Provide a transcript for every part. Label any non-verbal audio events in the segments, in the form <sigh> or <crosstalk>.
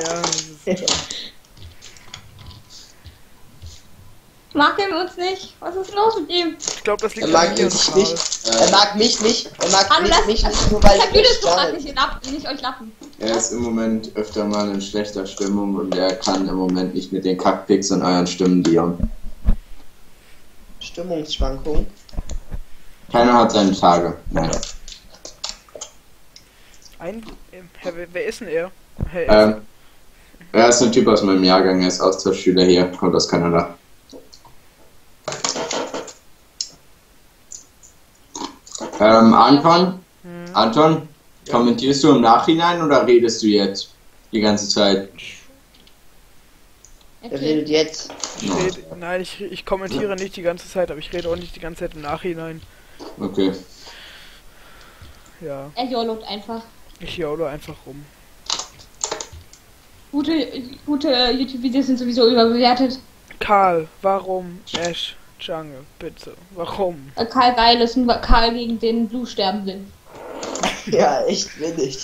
Ja, das ist, Mag er uns nicht? Was ist los mit ihm? ich glaube, das Er liegt an mag und nicht. Karl. Er mag mich nicht. Er mag Hallo, mich nicht, nicht nur weil Ich nicht gerade nicht, lapp- nicht euch lappen. Er ist im Moment öfter mal in schlechter Stimmung und er kann im Moment nicht mit den Kackpicks und euren Stimmen dealen. Stimmungsschwankung. Keiner hat seine Tage. Nein. Ein, Herr, wer, ist denn er? Herr, Ähm, er ist ein Typ aus meinem Jahrgang, er ist Austauschschüler hier, kommt aus Kanada. Ähm, Anton? Hm. Anton, kommentierst du im Nachhinein oder redest du jetzt die ganze Zeit? Er Okay. redet jetzt. ich rede, nein, ich, ich kommentiere nicht die ganze Zeit, aber ich rede auch nicht die ganze Zeit im Nachhinein. Okay. Ja, Er jolot einfach. ich jaule einfach rum. Gute, gute YouTube-Videos sind sowieso überbewertet. Karl, warum Ash Jungle? Bitte, warum? Äh, Karl geil ist und Karl gegen den Blue sterben will. <laughs> Ja, echt windig.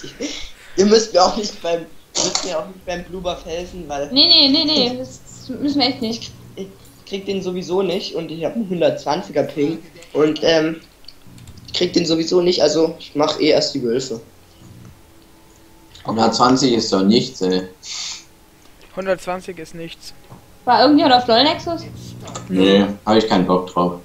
Ihr müsst mir auch nicht beim müsst mir auch nicht beim Bluebuff helfen, weil Nee, nee, nee, nee, das müssen wir echt nicht. ich krieg den sowieso nicht und ich habe einen 120er Ping und ähm ich krieg den sowieso nicht, also ich mach eh erst die Wölfe. 120 ist doch nichts, ey. 120 ist nichts. War irgendjemand auf LOL Nexus? Nee, habe ich keinen Bock drauf.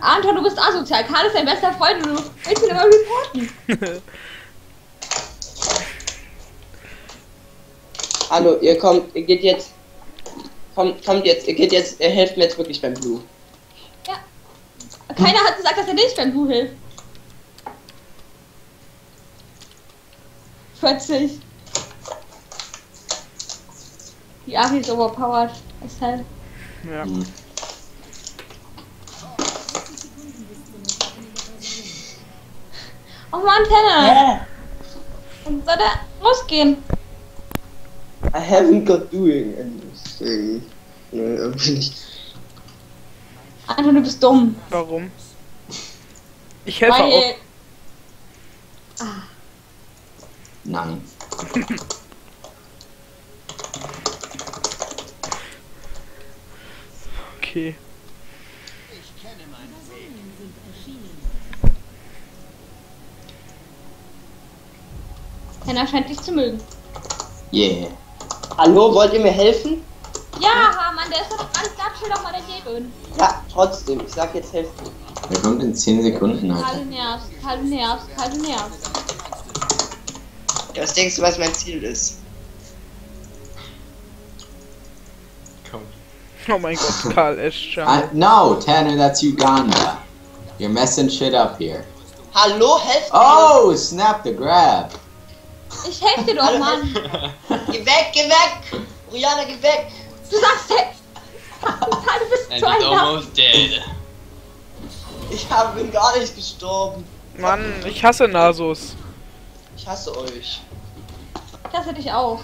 Anton, du bist asozial. Karl ist dein bester Freund und du willst ihn immer reporten. <laughs> Hallo, ihr kommt, ihr geht jetzt kommt, kommt jetzt, ihr geht jetzt, ihr helft mir jetzt wirklich beim Blue. Keiner hat gesagt, dass er nicht beim Blue hilft. 40. Die Ari ist overpowered. Deshalb. Ja. Hm. Oh Mann, Tanner! Und soll der rausgehen? I haven't got doing anything. Nee, irgendwie nicht. Anton, du bist dumm. Warum? Ich helfe auch. Weil. Nein. Okay. Tanner scheint dich zu mögen. Yeah. Hallo, wollt ihr mir helfen? Ja, Mann, der ist doch ganz klar, chill doch mal dagegen. Ja, trotzdem, ich sag jetzt helfen. Er kommt in 10 Sekunden, Alter. du nervst. Karl, du nervst. Ja, was denkst du, was mein Ziel ist? Oh mein Gott, Karl Ash I, no, Tanner, that's Uganda. You're messing shit up here. Hallo, helft mir! Oh, snap the grab. Ich helfe dir doch, Mann. Geh weg, geh weg! Brianna, geh weg! Du sagst hey. Karl, du bist And zu he's almost dead. Ich hab, bin gar nicht gestorben. Mann, ich hasse Nasus. Ich hasse euch. Das hätte ich auch.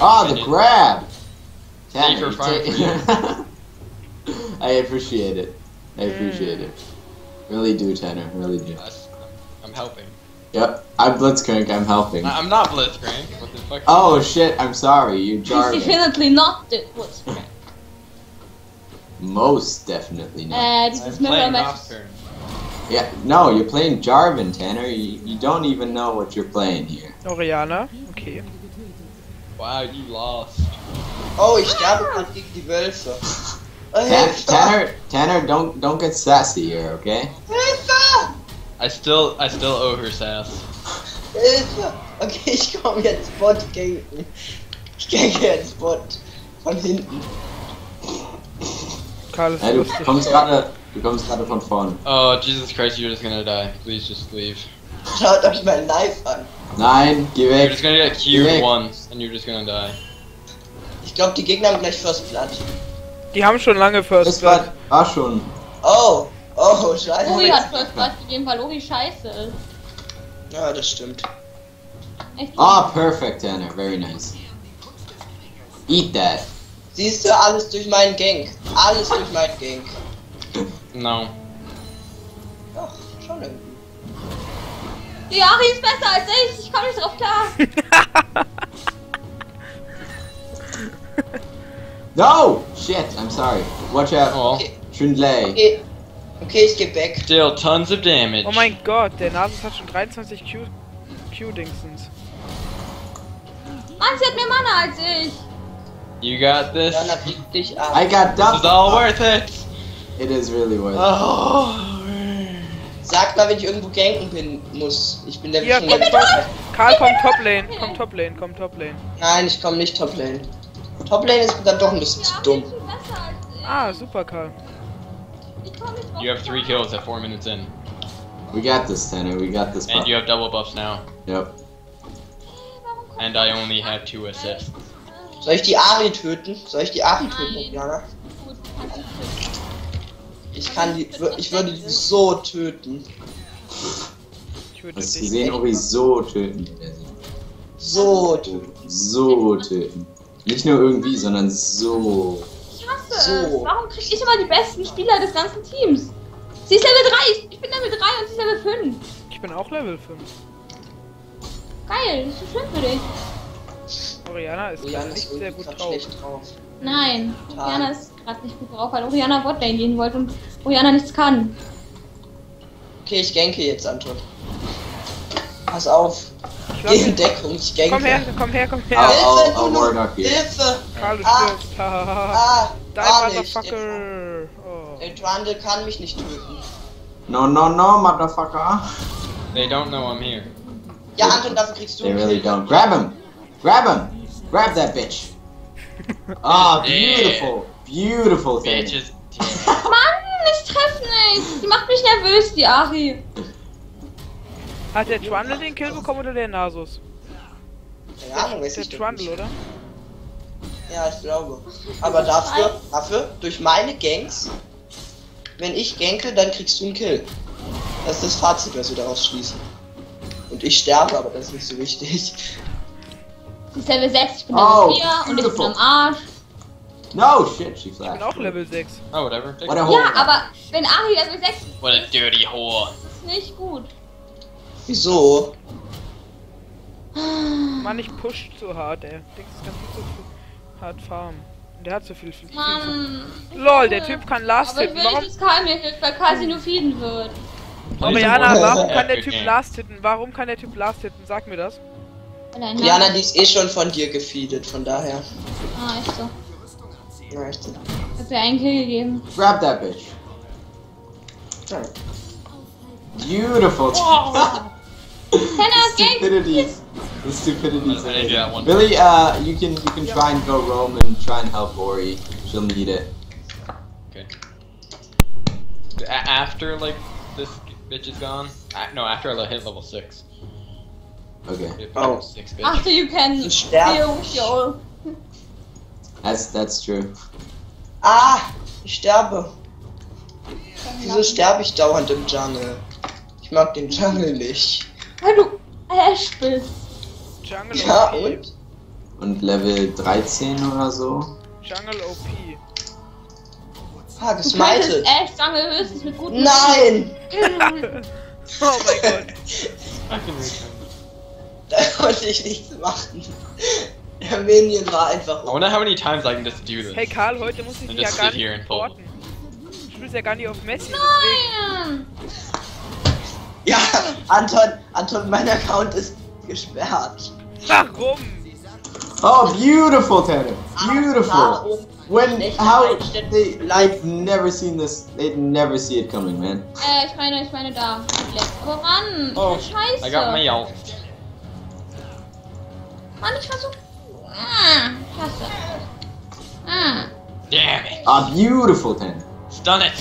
Oh, the grab. Tanner, Safer you fire take- <laughs> I appreciate it. I appreciate it. Really do, Tanner. Really do. I'm helping. Yep, I'm Blitzcrank. I'm helping. I- I'm not Blitzcrank. What the fuck? Oh shit! I'm sorry. You He's Jarvan. definitely not the what's Most definitely not. Äh, I'm dieses Mirror playing Match. Nocturne. Yeah, no, you're playing Jarvan, Tanner. You, you don't even know what you're playing here. Oriana, okay. Wow, you lost. Oh, ich sterbe gerade gegen die Wölfe. Tanner, Tanner, don't don't get sassy here, okay? Hilfe! I still, I still owe her sass. Hilfe! Okay, ich komme jetzt Bot ganken. Ich ganke jetzt Bot. Von hinten. Karl ist Hey, du kommst gerade, du kommst gerade von vorne. Oh, Jesus Christ, you're just gonna die. Please just leave. Schaut euch mein Live an. Nein, geh You're weg. just gonna get queued once, and you're just gonna die. Ich glaube, die Gegner haben gleich First Blood. Die haben schon lange First Das Blood. war, war schon. Oh, oh, scheiße. Uri hat First Blood gegeben, weil Uri scheiße ist. Ja, das stimmt. Echt? Ah, perfect, Tanner. Very nice. Eat that. Siehst du, alles durch meinen Gank. Alles durch meinen Gank. No. Ach, schon irgendwie. Die Ari ist besser als ich. Ich komme nicht drauf klar. <laughs> No! Shit, I'm sorry. Watch out. Oh, Okay, Trindley. okay, okay ich geh weg. still tons of damage. Oh mein Gott, der Nasus hat schon 23 Q... Q-Dingsens. Mann, sie hat mehr Mana als ich. You got this. Jana I got This is all worth it. It is really worth it. Oh. Sag mal, wenn ich irgendwo ganken bin muss. Ich bin der Hier, komm, komm. Karl, komm Top Lane, komm Top Lane, komm Top Lane. Nein, ich komme nicht Top Lane. Top Lane ist dann doch ein bisschen zu dumm. Ah, super, Karl. Komm You have three kills at four minutes in, We got this, Tanner. We got this. and Pop. you have double buffs now. Yep. And I only have two assists. Soll ich die Ari töten? Soll ich die Ari töten. Jana? Ich kann die. Ich würde die so töten. Ich würde du dich gesehen, ob ich so töten So töten. So töten. Nicht nur irgendwie, sondern so. Ich hasse So. es. Warum krieg ich immer die besten Spieler des ganzen Teams? Sie ist Level 3, ich bin Level 3 und sie ist Level 5. Ich bin auch Level 5. Geil, das ist so schlimm für dich. Oriana ist ist nicht sehr gut drauf. Nein, Total. Oriana ist gerade nicht gut drauf, weil Oriana Botlane gehen wollte und Oriana nichts kann. Okay, ich ganke jetzt, Anton. Pass auf. Ich Geh in Deckung, ich ganke. Komm her, komm her, komm her. Hilfe! Warlock hier. Hilfe! Karl, du Ah. Hahaha. Ah! <laughs> Dein nicht. Motherfucker. Oh. Der Trundle kann mich nicht töten. No, no, no, motherfucker. They don't know I'm here. Ja, Anton, dafür kriegst du They really Kill. don't. Grab him! Grab him! Grab that bitch! Ah, Yeah. beautiful! Beautiful thing. Bitches. <laughs> Mann, ich treffe nicht. Die macht mich nervös, die Ari. Hat der Trundle den Kill bekommen oder der Nasus? Keine Ahnung, weiß Der ich Trundle, nicht. oder? Ja, ich glaube. Aber dafür, dafür, durch meine Ganks, wenn ich ganke, dann kriegst du einen Kill. Das ist das Fazit, was wir daraus schließen. Und ich sterbe, aber das ist nicht so wichtig. Sie ist Level 6, ich bin Oh, Level 4 und ich bin am Arsch. No, shit, she Ich flashed. bin auch Level 6. Oh, whatever. What a hole. Ja, aber wenn Ari Level 6 ist, What a dirty whore. ist nicht gut. Wieso? Mann, ich push zu hart, ey. Dings ist ganz gut so viel hart farmen. Und Der hat so viel, viel, viel Mann. Lol, der Typ kann Last Aber ich hitten. will dass Karl mir hilft, weil Karl sie nur feeden wird. Oriana, <laughs> warum kann der Typ. Last hitten? Warum kann der Typ Last hitten? Sag mir das. Name- die ist eh schon von dir gefeedet, von daher. Ah, echt so. Na, echt. Ich hab dir einen Kill gegeben. Grab that bitch. Ja. Beautiful. Kenner, <laughs> Gang! stupidities. The stupidities. I did that one. Billy, uh, you can you can try and go roam and try and help Ori. She'll need it. Okay. A- after like this bitch is gone. Uh, no, after I hit level six. Okay, Oh. Six bitch. After you can Du deal with your... that's that's true. Ah! Ich sterbe. Wieso sterbe ich dauernd im Jungle? Ich mag den Jungle nicht. Weil du Ash bist. Jungle Ja, OP. und? Und Level 13 oder so. Jungle OP. Ah, gesmited. Ash Jungle höchstens mit guten... Nein! <laughs> Oh mein Gott. <laughs> Da konnte ich nichts machen. Der Minion war einfach. I wonder how many times I can just do this. Hey Karl, heute muss ich ja just gar nicht supporten. Du spielst ja gar nicht auf Messi, deswegen. Nein! Ja, Anton, Anton, mein Account ist gesperrt. Warum? Oh, beautiful, Tanner. Beautiful. Warum? When how they like never seen this. They'd never see it coming, man. Äh, ich meine, ich meine da. Voran. Oh, Scheiße. I got my. Mann, ich versuch... Ah, Scheiße. Ah. Damn it. Ah, beautiful, Tanner. Stun it.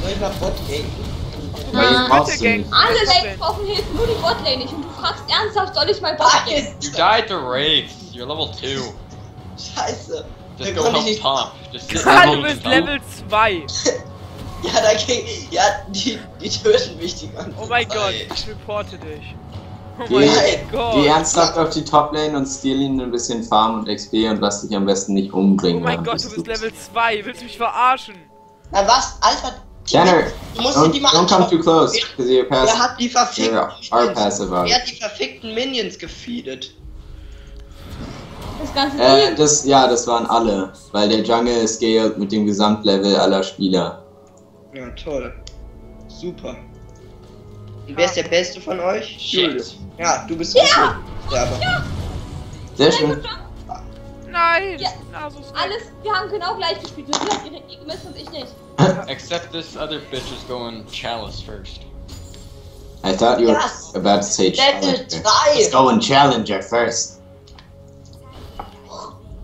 Soll ich mal Bot? Ah. Bitte du gang. nicht. Alle Lanes brauchen Hilfe, nur die Botlane nicht. Und du fragst ernsthaft, soll ich mal Bot gehen? You died to Wraith. You're level two. Scheiße. Just go help top. Just sit Karl, du bist. Level 2. <laughs> Ja, da ging. Ja, die, die töten mich die ganze Oh mein Zeit. Gott, ich reporte dich. Oh Geh, mein geh ernsthaft auf die Top-Lane und steal ihnen ein bisschen Farm und XP und lass dich am besten nicht Oh umbringen. mein während Gott, du bist. Level 2. Willst du mich verarschen? Na was? Alter, Du musst don't, die mal don't come too close, because you're Wer passive. hat die verfickten Minions? Wer hat die verfickten Minions gefeedet? Das ganze Äh, Team. das, ja, das waren alle, weil der Jungle scaled mit dem Gesamtlevel aller Spieler. Ja, toll. Super. Wer ist der Beste von euch? Shit. Ja, du bist ja. ja aber Sehr Sehr schön. Nein! Ja. Weg. Alles, wir haben genau gleich gespielt. Du hast direkt gemisst und ich nicht. <coughs> Except this other bitch is going chalice first. I thought you were Yes. about to say Level Challenger. 3! Let's go and Challenger first.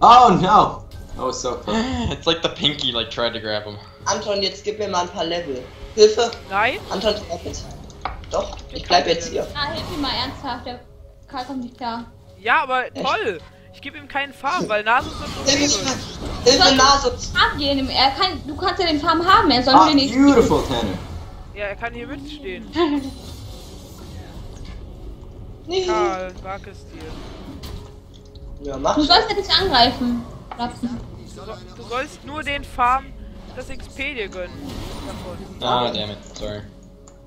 Oh no! Oh, so close. <gasps> it's like the pinky like tried to grab him. Anton, jetzt gib mir mal ein paar Level. Hilfe! Nein? Anton, jetzt. Doch, ich bleib jetzt hier. Ah, hilf ihm mal ernsthaft. Der Karl kommt nicht klar. Ja, aber toll! Ich gebe ihm keinen Farm, weil Nasus Hilfe, umgeht. Hilfe, Nase! Farm gehen. Er kann, du kannst ja den Farm haben. Er soll Ah, nur den nächsten. beautiful, Tanner. Ja, er kann hier mitstehen. <laughs> Nee. Karl, wag es dir. Ja, mach. Du sollst ja nicht angreifen. Rapsen. Du, so, du sollst nur den Farm das XP dir gönnen. Davon. Ah, damn it. Sorry.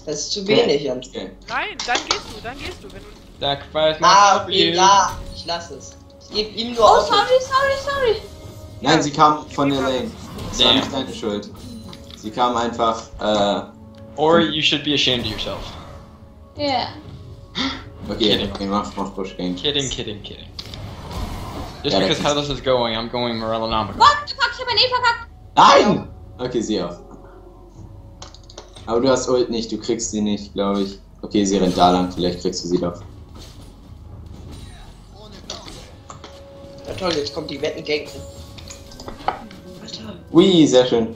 Das ist zu wenig, Anton. Okay. Nein, dann gehst du, dann gehst du. Wenn du Sacrifice Ah, myself for okay, ja. Ich lass es. Ich geb ihm nur Oh, Auto. sorry, sorry, sorry. Nein, sie kam von der Lane. Das war Damn. nicht deine Schuld. Sie kam einfach, äh, Or you should be ashamed of yourself. Yeah. <gasps> okay, Kidding. okay, mach, mach Push Gang. Kidding, kidding, kidding. Just Yeah, because how this is going, I'm going Morellonomical. What? Fuck, ich hab ein E verkackt. Nein! Okay, sie auf. Aber du hast Ult nicht, du kriegst sie nicht, glaube ich. Okay, sie rennt da lang, vielleicht kriegst du sie doch. Ja toll, jetzt kommt die Wetten-Gang. Ui, sehr schön.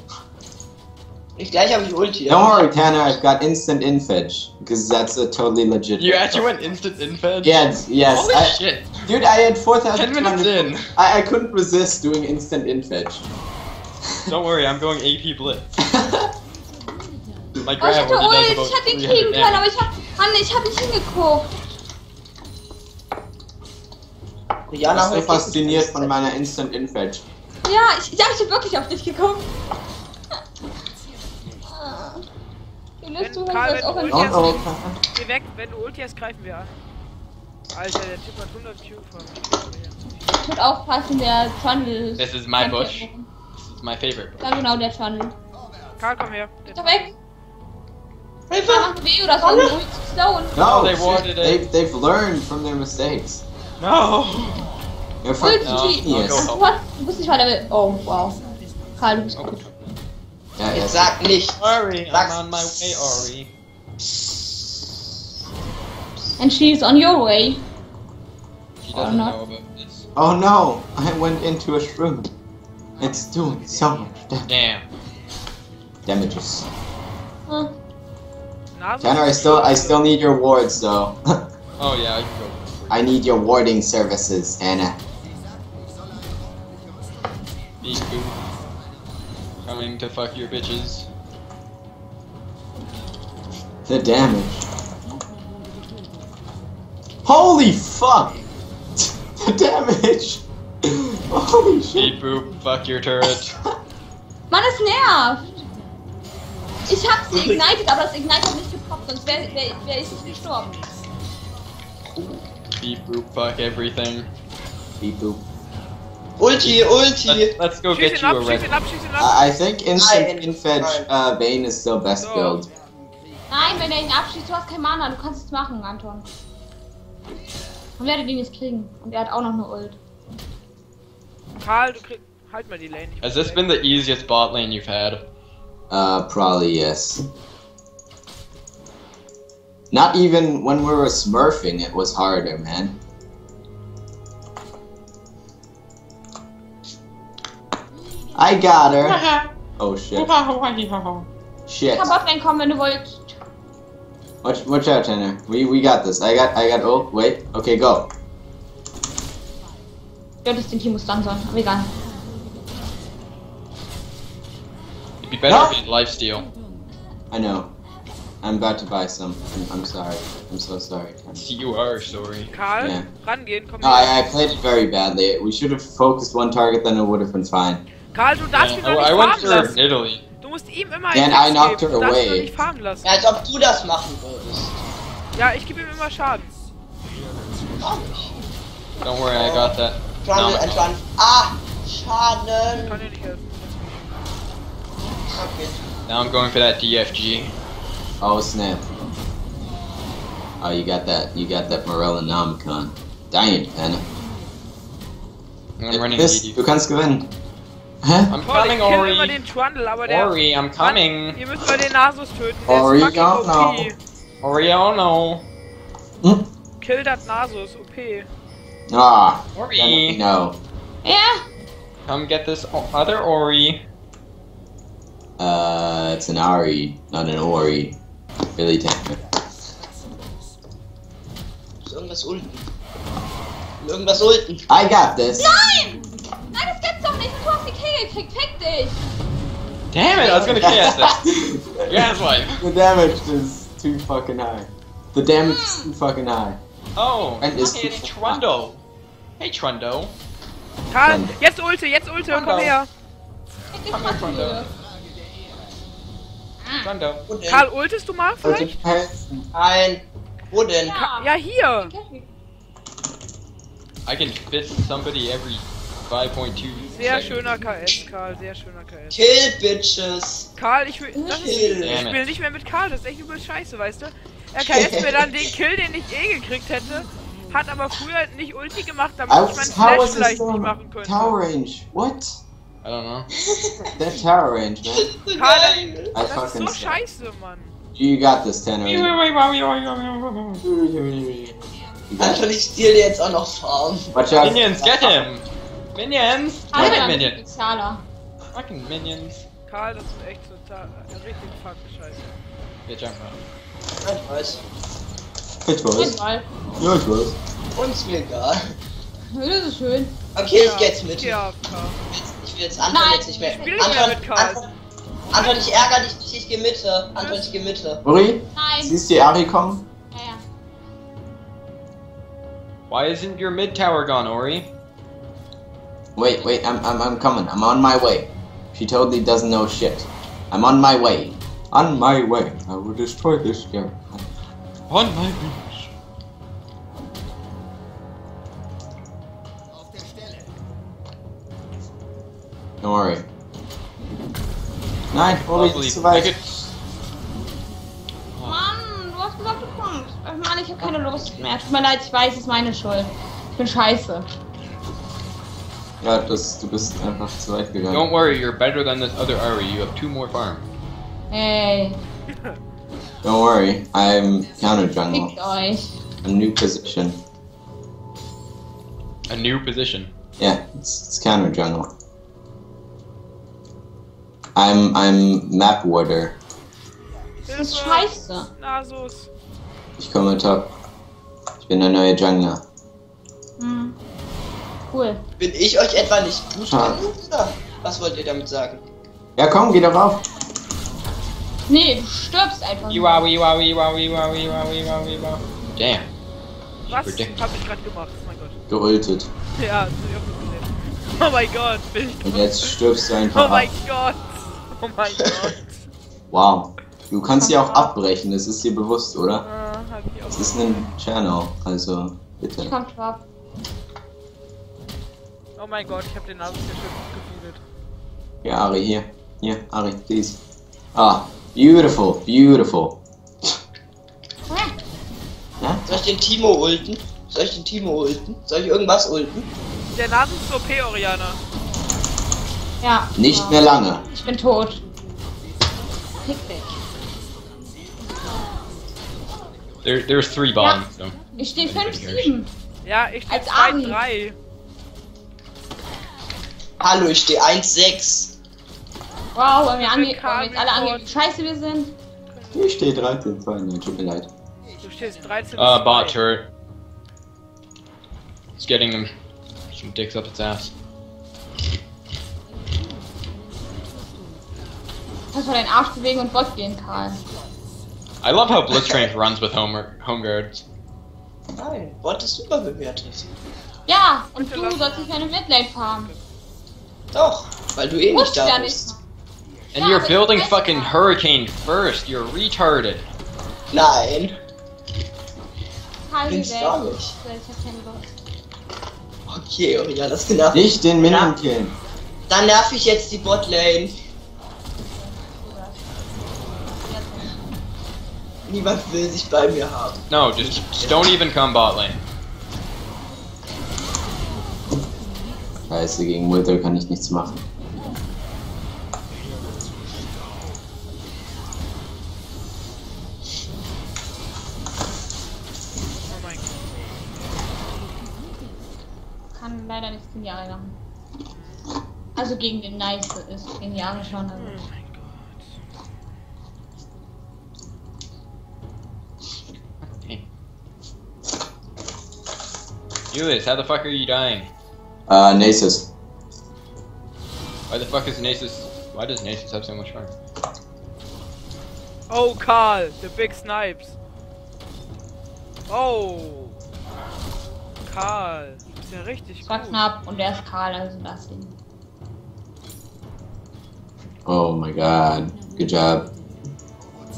Ich gleich habe ich Ulti. Don't worry, Tanner, I've got instant infetch. Because that's a totally legit. You actually went instant infed? Yes, yes. Holy I, shit. dude, I had 10 minutes 4,200. in. I, I couldn't resist doing instant infetch. Don't worry, I'm going AP Blitz. My Oh, ich hatte about Ich hätte ihn 300 kriegen können, aber ich hab. Mann, ich hab nicht hingeguckt. Ich Jana bin so fasziniert von meiner instant infetch. Ja, ich, ja, ich hab wirklich auf dich geguckt. Wie löst du Wenn Karl, das auch wenn in du Oh, Ulti oh. hast, geh weg. Wenn du Ulti hast, greifen wir an. Alter, der Typ hat 100 Q von Ich würde aufpassen, der Trundle ist. This is my bush. This is my favorite. Ja, genau, der Trundle. Karl, komm her. Ist doch weg. Hilfe! Macht weh oder so. Alle? Ult ist down. No, Oh, they shit, wanted it. they've, they've learned from their mistakes. No! They're fucking No, genius. I'll go Du, bist nicht weiter. will- Oh, wow. Karl, du bist gut. Ja, sag nicht. Ori, I'm on my way, Ori. And she's on your way. She Or doesn't know about this. Oh no, I went into a shroom. It's doing so much damage. Damn. damages. Ah, Nasus Tanner, I still, I still need your wards though. <laughs> Oh yeah, I can go. I need your warding services, Tanner. Beep boop. Coming to fuck your bitches. The damage. Holy fuck! <laughs> the damage! <laughs> Holy shit! Beep boop, fuck your turret. Mann, es nervt. Ich hab sie ignited, aber das Ignite hat nicht gepoppt, sonst wäre wär, wär ich nicht gestorben. Beep boop, fuck everything. Beep boop. Ulti, Ulti! Let's, let's go get ihn you a red. ihn ab, schieß ihn ab. I I think instant Nein. infetch uh, Bane is still best So. build. Nein, wenn er ihn abschießt, du hast kein Mana, du kannst es machen, Anton. Und werde den jetzt kriegen. Und er hat auch noch eine Ult. Karl, du kriegst. Halt mal die Lane. Has this been the easiest bot lane you've had? Uh, probably yes. Not even when we were smurfing, it was harder, man. I got her. <laughs> Oh shit. <laughs> Shit. Ich kann Botlane kommen, wenn du willst. Watch, watch out, Tanner. We we got this. I got I got. Oh wait. Okay, go. Du hättest den Timo stunnen sollen, aber egal. Better No. if lifesteal. I know. I'm about to buy some. I'm, I'm sorry. I'm so sorry. Tanner. You are sorry. Karl, Ja. rangehen, komm No, her. I, I played it very badly. We should have focused one target, then it would have been fine. Karl, du darfst ihn Yeah, doch I, nicht I went farmen for lassen. Italy. Du musst ihm immer Then einen I knocked her Du away. doch nicht farmen lassen. Ja, als ob du das machen würdest. Ja, ich gebe ihm immer Schaden. Gar nicht. Don't worry, I got that. Run No. and run. Ah! Ich Schaden! kann dir nicht helfen. Okay. Now I'm going for that DFG. Oh snap. Oh, you got that. You got that Morella Nomicon. Dang it, Anna. I'm running This, DD. du kannst gewinnen. Hä? I'm Toll, ich coming, immer Ori. den Trundle, aber der... Ori, I'm coming. Ihr müsst mal den Nasus töten. Der Ori, ist fucking ja, OP. no. Ori, oh no. Hm? Kill dat Nasus, OP. Ah, Ori. no. Ja. Come get this other Ori. Uh, it's an Ari, not an Ori. Really damn it. Irgendwas unten. Irgendwas unten. I got this. Nein! Nein, das gibt's doch nicht. Du hast die Kill gekriegt. Fick dich. Damn it, I was gonna <laughs> cast that. Gaslight. The damage is too fucking high. The damage is too fucking high. Oh, And it's- hey, it's Trundo. Hey, Trundo. Karl, Dann- jetzt Ulte, jetzt Ulte, komm Trundle. her. Fick dich, Komm her, Trundo. Trundo. Wo denn? Karl, ultest du mal Also vielleicht? helfen. Nein. Wo denn? Ja. Ja, hier. I can fist somebody every 5.2 Sehr seconds. schöner KS, Karl, sehr schöner KS. Kill Bitches. Karl, ich will, das ist, ich spiele nicht mehr mit Karl, das ist echt übel scheiße, weißt du? Er KS mir dann den Kill, den ich eh gekriegt hätte, hat aber früher nicht Ulti gemacht, damit I ich meinen Flash vielleicht nicht machen könnte. tower range? What? I don't know. <laughs> That tower range, man. So geil. I Das ist fucking so suck. scheiße, Mann. You got this, Tanner. Got ich steal jetzt auch noch Farm. Watch out. Minions, get him! Minions! Alter, Fucking ein Minion. Spezialer. Fucking Minions. Karl, das ist echt total, richtig fuck scheiße. Get jump Ich weiß. Ich weiß. Ja, ich weiß. Uns mir egal. Das ist schön. Okay, ich geh jetzt mit. Ja. Ich will jetzt Anton Nein. jetzt nicht mehr. Ich spiel nicht mehr Anton, mit Karl. Anton, Anton, ich ärgere dich nicht, ich geh Mitte. Äh, Anton, ich geh Mitte. Uri, Nein. siehst du die Ari kommen? Ja, ja. Why isn't your mid tower gone, Ori? Wait, wait, I'm, I'm, I'm coming. I'm on my way. She totally doesn't know shit. I'm on my way. On my way. I will destroy this game. On my beach. Don't worry. Nein, Uri, Lovely. ist zu weit. Make it- Mann, du hast gesagt, du kommst. Ach Mann, ich habe keine Lust mehr. Tut mir leid, ich weiß, es ist meine Schuld. Ich bin scheiße. Ja, das, du bist einfach zu weit gegangen. Don't worry, you're better than this other Ari. You have two more farm. Hey. Don't worry, I'm counter jungle. fickt euch. A new position. A new position. Yeah, it's, it's counter jungle. I'm I'm map warder. Das ist scheiße. Nasus. Ich komme top. Ich bin der neue Jungler. Hm. Cool. Bin ich euch etwa nicht gut genug, oder? Was wollt ihr damit sagen? Ja, komm, geh doch auf. Nee, du stirbst einfach. nur. Iwawi, wawi, wawi, wawi, wawi, wawi, wawi. Damn. Was hab ich gerade gemacht? Oh mein Gott. Geultet. Ja, das hab ich auch gesehen. Oh mein Gott, bin ich Und jetzt stirbst du einfach Oh mein. Gott. Oh mein <laughs> Gott. Wow. Du kannst sie auch abbrechen, das ist dir bewusst, oder? Ah, hab ich auch Das ist ein Channel, also bitte. Ich komm drauf. Oh mein Gott, ich hab den Nasus sehr schön gefühlt. Ja, Ari, hier. Hier, Ari, please. Ah, beautiful, beautiful. Ja? Soll ich den Timo ulten? Soll ich den Timo ulten? Soll ich irgendwas ulten? Der Nasus ist OP, Oriana. Ja. Nicht ja. mehr lange. Ich bin tot. Fick dich. There, there's three bombs. So. Ich stehe 5-7. Ja, ich stehe Als Ari. 2-3. Hallo, ich stehe 1,6. Wow, weil wir, ange weil wir jetzt alle angeben, scheiße wir sind. Ich stehe 13, 2, nein, tut mir leid. Du stehst 13. Uh, zu bot turret. It's getting them some dicks up its ass. Kannst mal deinen Arsch bewegen und Bot gehen, Karl. I love how Blitzcrank runs with home home guards. Nein, Bot ist überbewertet. Ja, und du sollst dich keine Midlane farmen. Doch, weil du eh nicht da ja bist. nicht. And Ja, you're building ich fucking Hurricane first. You're retarded. Nein. Karl Find's gewählt. gar nicht. Ich. Okay, oh ja, das genervt. Nicht den Minion killen. Dann nerv ich jetzt die Botlane. Niemand will sich bei mir haben. No, just, just don't even come bot lane. Scheiße, gegen Wither kann ich nichts machen. Kann leider nichts gegen Jahre machen. Also gegen den Nice ist gegen Jahre schon. Also. Julius, how the fuck are you dying? Äh, Nasus. Why the fuck is Nasus... Why does Nasus have so much farm? Oh, Karl, the big snipes. Oh. Karl, ist ja richtig Es war gut. knapp und der ist Karl, also das Ding. Oh my god. Good job.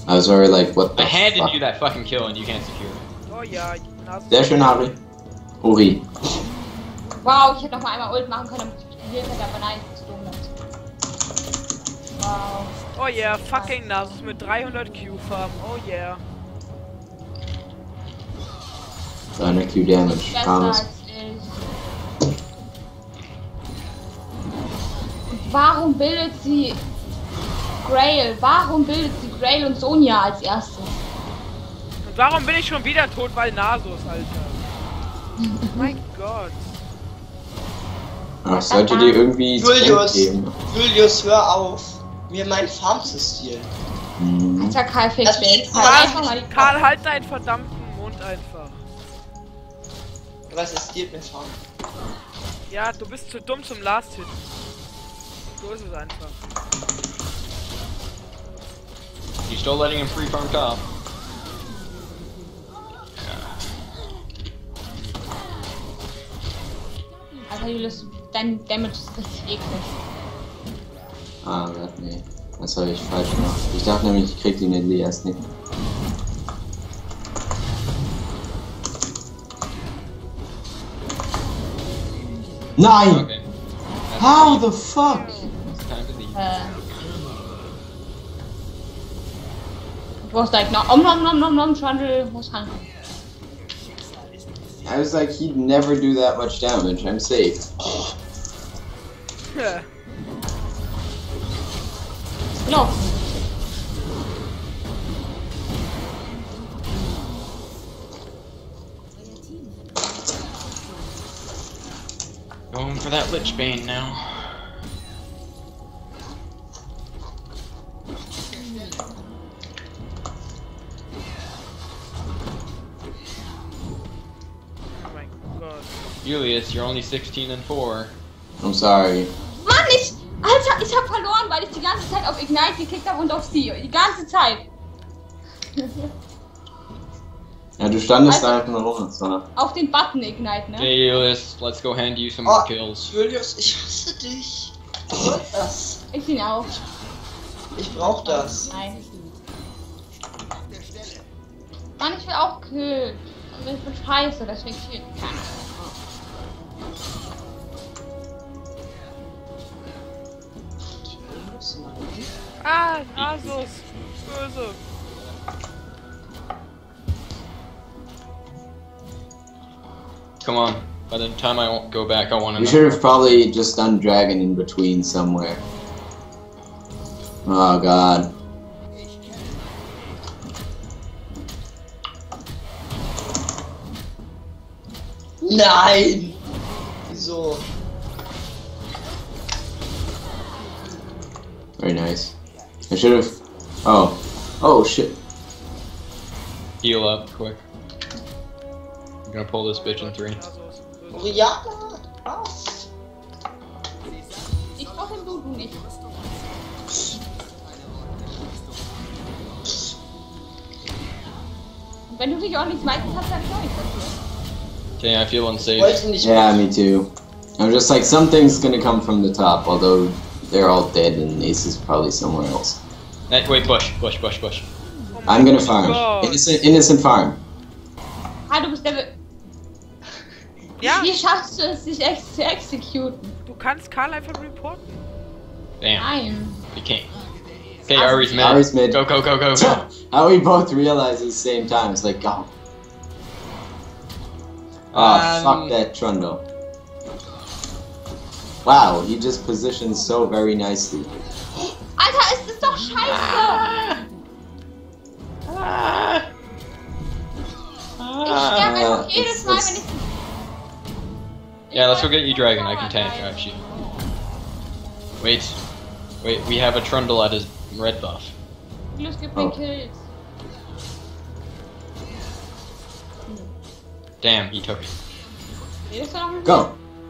I was already like, what the fuck? I handed fuck? you that fucking kill and you can't secure it. Oh ja, Nasus. Sehr schön, Harry. Uri. Wow, ich hätte noch mal einmal Ult machen können, damit ich mich geheilt hätte, aber nein, zu dumm. Wow. Oh yeah, fucking Nasus mit 300 Q-Farm. Oh yeah. 300 Q Damage. Besser Promise. als ich. Warum bildet sie Grail? Warum bildet sie Grail und Sonja als erstes? Und warum bin ich schon wieder tot, weil Nasus, Alter? Mein Gott. Ach, sollte dir irgendwie Julius. Geben. Julius, hör auf, mir mein Farm zu stehlen. Mhm. Alter, Karl geht mich. Karl, Halt Karl, halt deinen verdammten Mund einfach. Was ist dir mit Farm? Ja, du bist zu dumm zum Last-Hit. So ist es einfach. You still letting him free farm top? Alter, Julius, dein Damage ist richtig eklig. Ah, Gott, nee. Das habe ich falsch gemacht. Ich dachte nämlich, ich krieg die Nelly erst nicht. Nein! Okay. How the fuck? Äh. Du hast like, no, om nom nom nom nom, Trundle muss hangen. I was like, he'd never do that much damage. I'm safe. Ja. No. Going for that Lich Bane now. Julius, you're only 16 and 4. I'm sorry. Mann, ich. Alter, ich hab verloren, weil ich die ganze Zeit auf Ignite geklickt habe und auf sie. Die ganze Zeit. <laughs> Ja, du standest Also- da einfach nur rum. Das war auf den Button Ignite, ne? Hey Julius, let's go hand you some more Oh, kills. Julius, ich hasse dich. Ich brauch das. Ich ihn auch. Ich brauch das. Nein. Mann, ich will auch killen. Aber ich bin scheiße, deswegen killt keiner. Ah, Nasus. Böse. Come on. By the time I won't go back, I want to You should have probably just done dragon in between somewhere. Oh god. Nein! Wieso? Very nice. I should have. Oh. Oh shit. Heal up quick. I'm gonna pull this bitch in three. Nasus. Böse. Oriana, was? Ich brauch den Dudu nicht. Und wenn du dich auch nicht smiten kannst, dann ich dafür. Okay, I feel unsafe. Yeah, me too. I'm just like, something's gonna come from the top, although they're all dead and Ace is probably somewhere else. Hey, wait, bush, bush, bush, bush. Oh I'm gonna farm. Gott. Innocent, innocent farm. Ah, du bist Level. Ja, Wie schaffst du es, dich ex zu executen? du kannst Karl einfach reporten. Damn, Nein. you can't. Okay, Ari's mid. Ari's mid. Go, go, go, go, go. How we both realize at the same time. It's like, go. Oh, Um, fuck that Trundle. Wow, he just positions so very nicely. Alter, es ist doch scheiße! Ah. Ich sterbe Ah, einfach jedes Mal, wenn ich. Yeah, let's go get you dragon. I can tank actually. Wait, wait. We have a Trundle at his red buff. Los, gib Oh. Kills. Damn, he took it. Redest du noch mit Go!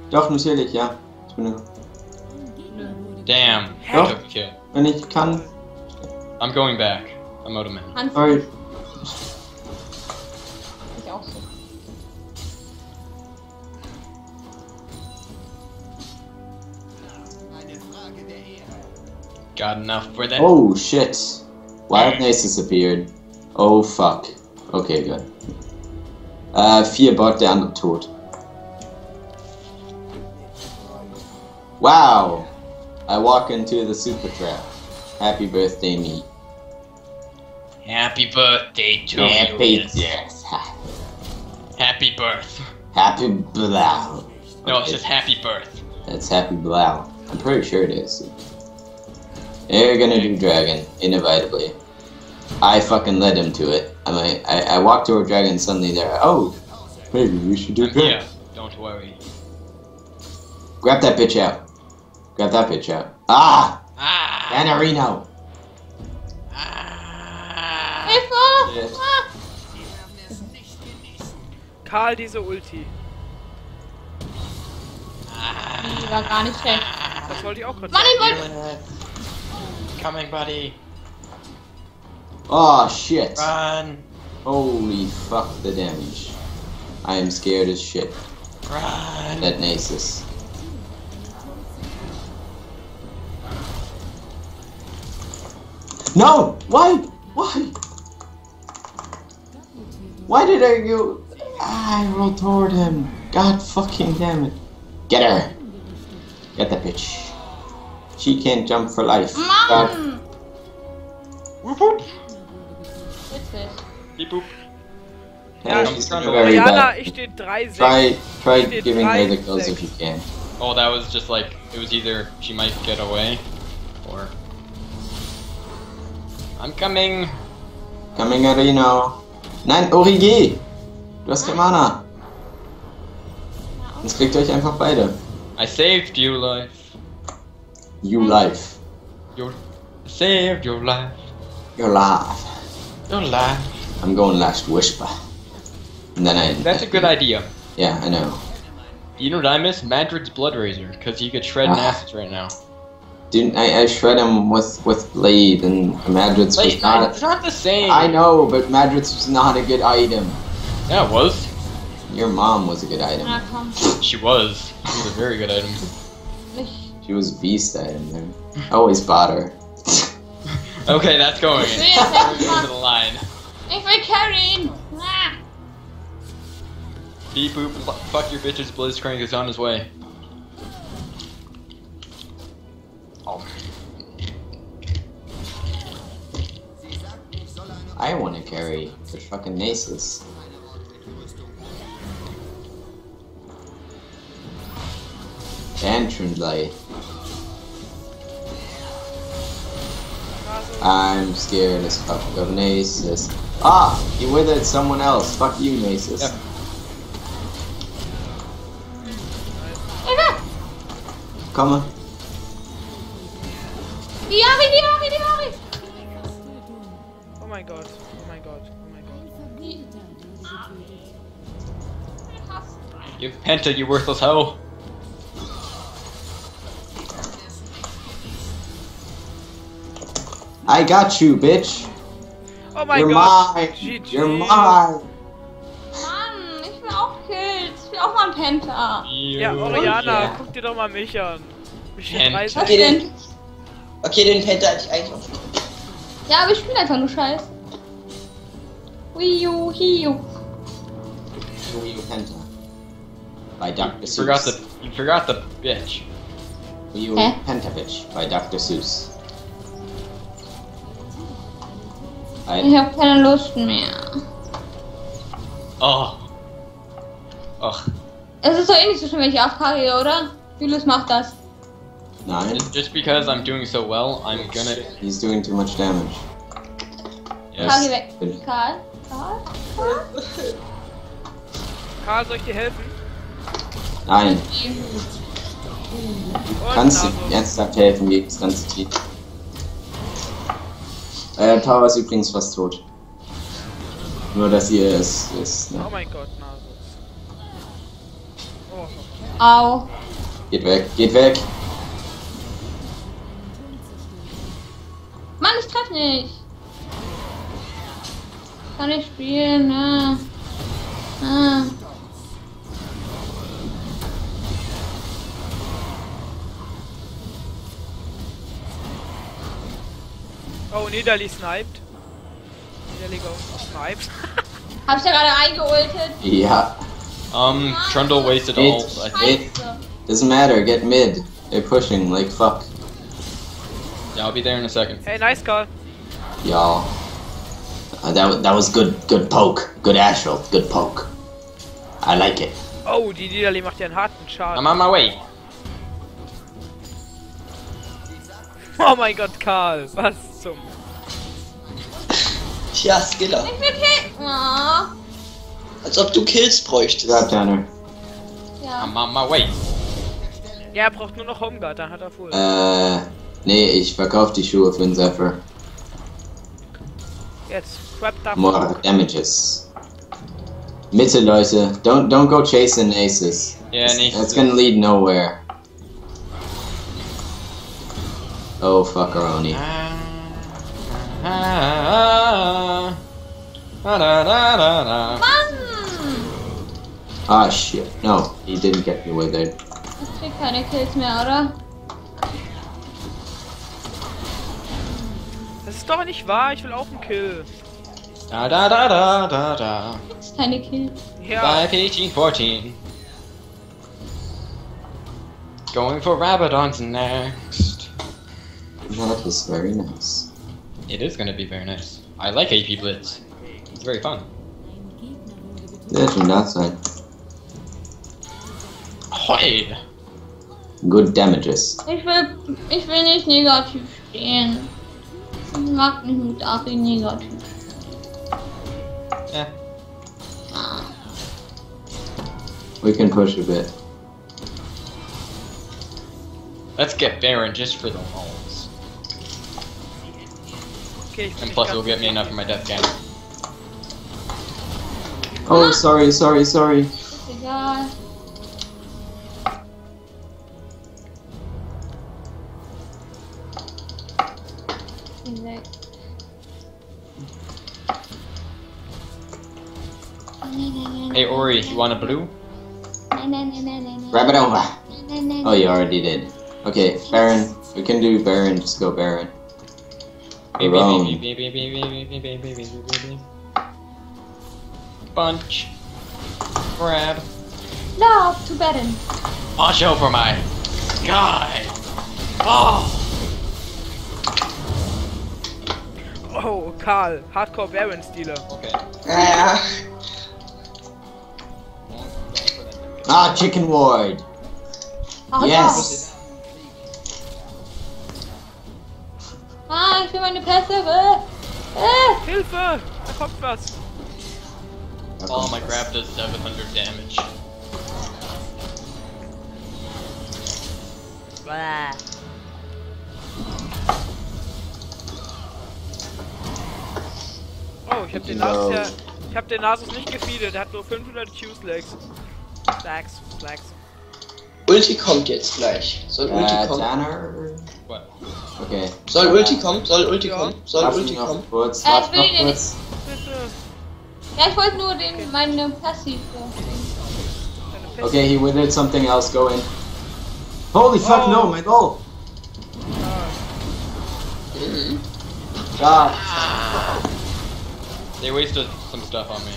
Doch, natürlich, ja. Ich bin, Damn, he Go. took the kill. wenn ich kann. I'm going back. I'm out of mana. mir? Hans, Sorry. ich auch so. Got enough for that. Oh, shit. Wild Naces disappeared. Oh, fuck. Okay, good. Uh, äh, vier Bot, der andere tot. Wow! I walk into the super trap. Happy birthday, me. Happy birthday to Happy, you. yes. Happy birth. Happy blow. No, it's just happy birth. That's happy blow. I'm pretty sure it is. They're gonna do dragon, inevitably. I fucking led him to it. I mean, I, I walked toward dragon and suddenly they're oh, maybe we should do dragon. here. Don't worry. Grab that bitch out. Grab that bitch out. Ah! Ah! Anarino! ah. Hilfe! Yes. Ah! Karl, diese Ulti. Die war gar nicht schlecht. Das wollte ich auch gerade Mann, sagen. ich wollte. Feeling it. Coming, buddy. Oh shit! Run. Holy fuck the damage. I am scared as shit. Run. That Nasus. No! Why? Why? Why did I go? I rolled toward him. God fucking damn it. Get her. Get that bitch. She can't jump for life. God. Mann! Whoop whoop. Witzig. Beep boop. Yeah, Ja, she's very bad. ich stehe 3-6. Try, try giving her the five, kills if you can. Oh, that was just like it was either she might get away, or I'm coming. Coming Arino. Nein, Origi! Du hast kein Mana. Sonst kriegt ihr euch einfach beide. I saved you life. You life. You saved your life. Your life. Your life. I'm going last whisper. And then I. That's a good idea. Yeah, I know. You know what I miss? Madrid's Blood Razor, because you could shred Ah. acids right now. Dude, I, I shred him with with blade, and Madrid's was Wait, not. it's not the same. I know, but Madrid's was not a good item. Yeah, it was. Your mom was a good item. Na komm. She was. She was a very good item. She was beast item there. I always bought her. <laughs> Okay, that's going Ich in. will jetzt Going endlich into the mal. line. Ich will carryen! Ah! Beep boop. Fuck your bitches. Blitzcrank is on his way. I want to carry the fucking Nasus. And Trundley. I'm scared as fuck of Nasus. Ah! You withered someone else. Fuck you, Nasus. Yep. Come on. Die Ari, die Ari, die Ari! Oh mein Gott, oh mein Gott, oh mein Gott. Die. Krass. You Penta, you worthless hoe. I got you, bitch. Oh mein You're Gott. mine. GG. You're mine. Mann, ich will auch Kills. Ich will auch mal ein Penta. Ja, Oriana, guck dir doch mal mich an. Mich Ken. Was er denn? Okay, den Penta hatte ich eigentlich auf. Ja, aber ich spiele einfach nur Scheiß. Wii U, Hiu. Wii U Penta. By Dr. You forgot Seuss. the you forgot the bitch. Wii U Hä? Pentavich by Dr. Seuss. I, Ich habe keine Lust mehr. Oh. Ugh. Es ist doch eh nicht so schlimm, wenn ich AFK gehe, oder? Julius macht das. Nine. Just because I'm doing so well, I'm gonna. He's doing too much damage. Yes. weg. Good. Karl? Karl? Karl? Karl, soll ich dir helfen? Nein, kannst du Nasus. ernsthaft helfen gegen das ganze Team. Äh, Tower ist übrigens fast tot. Nur, dass ihr es. Oh Ne? mein Gott, Nasus. Oh, Au. Geht weg, geht weg! Mann, ich treff nicht. Kann ich spielen, ne? Ah. oh Niederli sniped. Niederli <laughs> go sniped. Hab ich da gerade eingeultet? Ja, Um, Trundle wasted It- all. I think. Scheiße. doesn't matter, get mid. They're pushing like fuck. Yeah, I'll be there in a second. Hey, nice Karl. Y'all. Uh, that, that was good, good poke. Good Astral, good poke. I like it. Oh, die Niederli macht ja einen harten Schaden. I'm on my way. Oh mein Gott, Karl. Was zum... Tja, Skiller. Ich will killen. Oh. Als ob du Kills bräuchtest. Drop downer. Ja. I'm on my way. Ja, er braucht nur noch Homeguard, dann hat er voll. Äh, nee, ich verkauf die Schuhe für den Zephyr. Jetzt, Crap da. More damages. Mitte, Leute. Don't, don't go chasing aces. Yeah, Nace That's gonna lead nowhere. Oh, fuckeroni. Ah, ah, ah. Mann! Ah, shit. No, he didn't get me with it. Ich krieg keine Kills mehr, oder? Das ist doch nicht wahr, ich will auch einen Kill. Da, da, da, da, da, da. Das ist keine Kills. Ja, By 18, 14. Going for Rabadons next. That was very nice. It is gonna be very nice. I like AP Blitz. It's very fun. Legend outside. Hoi! Good damages. Ich will, ich will nicht negativ stehen. Ich mag nicht mit Ari negativ. Eh. Ah. We can push a bit. Let's get Baron just for the walls. okay, And plus it'll get me enough for my death game. Oh, sorry, sorry, sorry. Ist Hey Ori, you want a blue? Grab it over. Oh, you already did. Okay, Baron. We can do Baron. Just go Baron. Baby, baby, baby, baby, Bunch. Grab. No, to Baron. Watch over my guy. Oh. Oh, Karl, Hardcore Baron Stealer. Okay. Naja. Ah, Chicken Ward. Ach, Yes. Ah, ich will meine Pässe. Äh. Äh. Hilfe! Da kommt was. Oh, my grab does 700 damage. Bäh. Oh, ich hab den Nasus ja. Ich hab den Nasus nicht gefeedet, der hat nur 500 Q-Slags. Slags, Slags. Ulti kommt jetzt gleich. Soll Ulti Äh, kommen? Tanner. Okay. Soll Ulti kommen? Soll Ulti Ja. kommen? Soll Warte Ulti noch kommen? kurz. Äh, ich will noch den kurz. Bitte. Ja, ich wollte nur den, meine Passive. Deine Pest. Okay, he withered something else. Go in. Holy fuck, Oh. no, my goal! God. They wasted some stuff on me.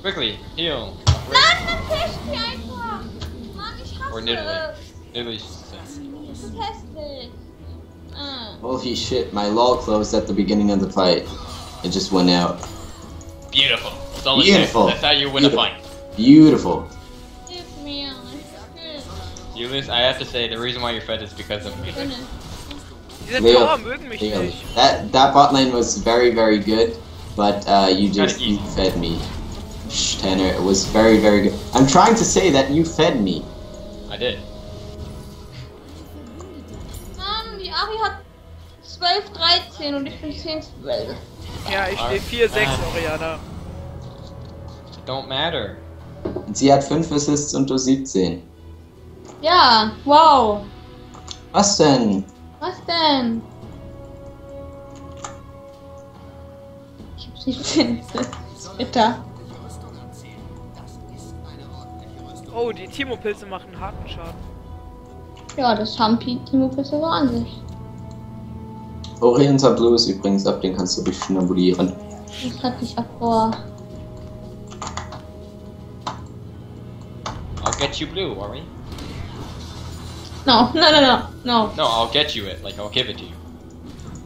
Quickly, heal. Or Nidalee. Nidalee Holy shit, my lol closed at the beginning of the fight. It just went out. Beautiful. Beautiful. That's how you win Beautiful. a fight. Beautiful. Hilf You lose. I have to say the reason why you're fed is because of me. will. Diese Leo, Tower mögen mich Leo, nicht. That that bot lane was very very good, but uh, you just you fed me. Shh, Tanner, it was very very good. I'm trying to say that you fed me. I did. Mann, die Ari hat 12, 13 und ich bin 10, 12. Ja, ich stehe 4-6, Oriana. Don't matter. Und sie hat 5 Assists und du 17. Ja, wow. Was denn? Was denn? Ich hab 17. Das ist bitter. Oh, die Timo-Pilze machen harten Schaden. Ja, das haben Pi- Timo Pisse so an sich. Blue ist übrigens ab, den kannst du durchschnabulieren. Das hatte ich auch vor. I'll get you blue, Ori. No, no, no, no, no. No, I'll get you it. Like I'll give it to you.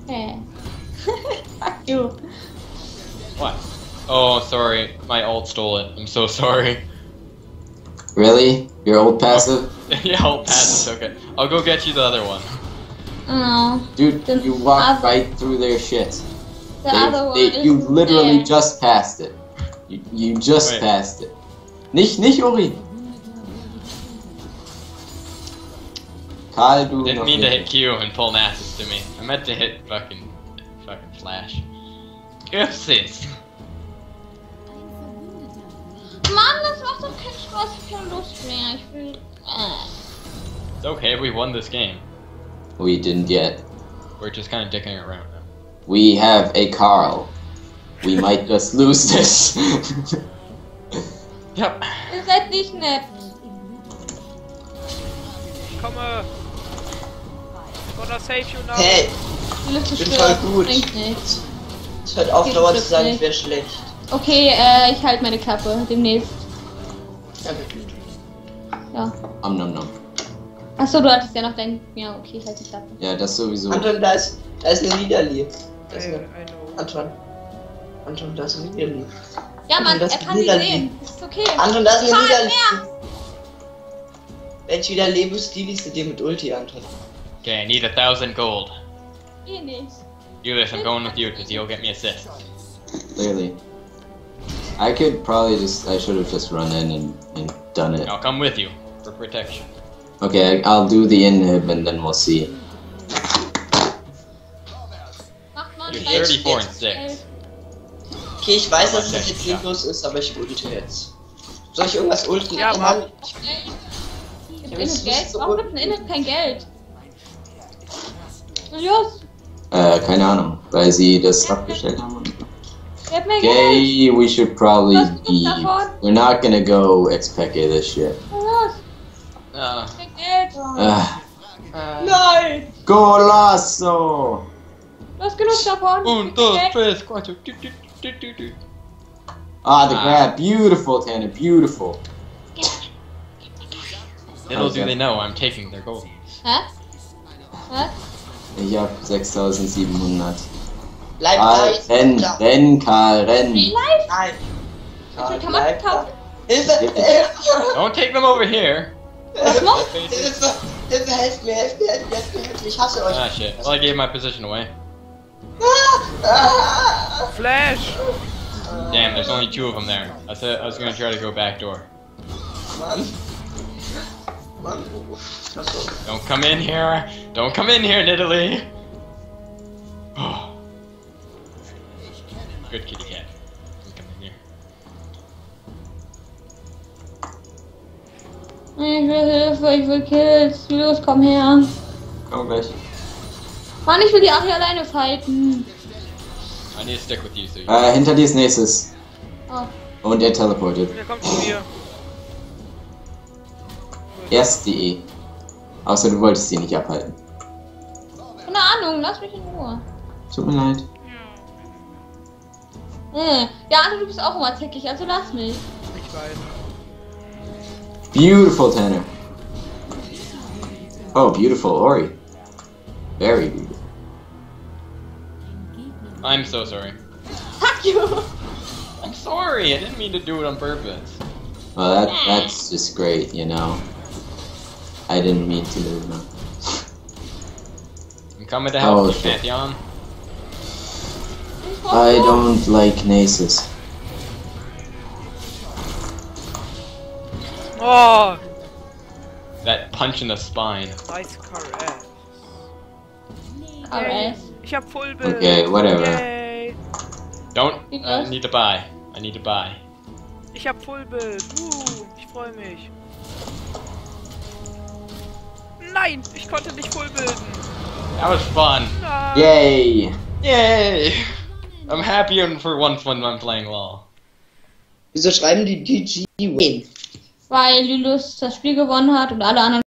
Hey. Eh. <laughs> Fuck you. What? Oh, sorry. My ult stole it. I'm so sorry. Really? Your old oh. passive? <laughs> yeah, I'll okay. I'll go get you the other one. Oh, no, Dude, The you walked other- right through their shit. the They- other one they- is you literally there. just passed it. You, you just Wait. passed it. Nicht, nicht Ori. Karl, du Didn't noch mean to hit Q and pull an assist to me. I meant to hit fucking fucking flash. Oopsies. Mann, das macht doch keinen Spaß. Ich hab keine Lust mehr. Ich will. Äh. It's okay. We won this game. We didn't yet. We're just kind of dicking around now. We have a Carl. We might just lose this. Yep. Ihr seid nicht nett. Ich komme. Gonna save you now. Hey, Liste bin voll gut. Bringt nichts. es hört auf dauernd zu sagen, ich wäre schlecht. Okay, äh, ich halte meine Klappe. Demnächst. Ja, gut. Ja. Om nom nom. Achso, du hattest ja noch dein. Ja, okay, ich halte die Klappe. Ja, das sowieso. Anton, da ist, da ist eine Niederlie. Ist I eine. Anton. Anton, da ist eine Niederlie. Ja, Mann, Das er kann sie sehen. Das ist okay. Anton, da ist eine Niederlie. ich wieder lebe, stilist du dir mit Ulti, Anton. Okay, I need a thousand gold. Nicht. Julius, I'm going with you because you'll get me assist. Clearly. I could probably just. I should have just run in and, and done it. I'll come with you for protection. Okay, I, I'll do the inhib and then we'll see. You're 34 and 6. Okay, ich weiß, dass es Okay, jetzt ja. sinnlos ist, aber ich ulte jetzt. Soll ich irgendwas ulten? Ja, mach. Mann, Gibt Ja, Inhib das Geld? ist so Warum gut. gibt ein Inhib kein Geld? Na los, Äh, keine Ahnung, weil sie das abgestellt haben. gib mir Geld. Okay, we should probably Was gibt's leave. We're not gonna go Expeke this shit. Na los, Uh, gib mir Geld. Ah, Nein! Golasso! Du hast genug davon. un, Gib mir dos, Geld. tres, cuatro. Du, du, du, du, du. Ah, the Ah. grab. Beautiful, Tanner. Beautiful. Little do Okay. they know I'm taking their gold. Hä? Was? Ich hab 6700. Bleib Karl, da, renn, da. renn, Karl, renn. Live? Nein! Karl, kann man bleib Hilfe! Hilfe! Don't take them over here. Was noch? Hilfe! Hilfe! Helft mir! Helft mir! Helft mir! Helft mir! Helft mir. Ich hasse euch! Ah shit. Well, I gave my position away. Ah! Ah! Flash! Damn, there's only two of them there. I said I was gonna try to go back door. Mann! Mann! Achso. Don't come in here. Don't come in here, Nidalee. Oh. <sighs> Good kitty cat. Don't come in here. Ich will Hilfe, ich will Kills. Los, komm her. Komm gleich. Mann, ich will die Ari alleine fighten. I need to stick with you, so you. Äh, hinter dir ist nächstes. Oh. Und er teleportet. Der kommt zu mir. Erst die E. Außer du wolltest sie nicht abhalten. Keine Ahnung, lass mich in Ruhe. Tut mir leid. Hm. Ja, Anton, du bist auch immer zickig, also lass mich. Ich weiß. Beautiful, Tanner. Oh, beautiful, Ori. Very beautiful. I'm so sorry. Fuck you! I'm sorry. I didn't mean to do it on purpose. Well, that that's just great, you know. I didn't mean to do that. I'm coming to help Oh, you, shit. Pantheon. I don't like Nasus. Oh, That punch in the spine. nice caress. Alright. Ich hab Full Okay, whatever. Yay. Don't. I Because- need to buy. I need to buy. Ich hab Full Bill. Uh, ich freue mich. Nein, ich konnte nicht Full bilden. That was fun. Nein. Yay! Yay! I'm happy for once when I'm playing LOL. Wieso schreiben die GG Win? Weil Lilus das Spiel gewonnen hat und alle anderen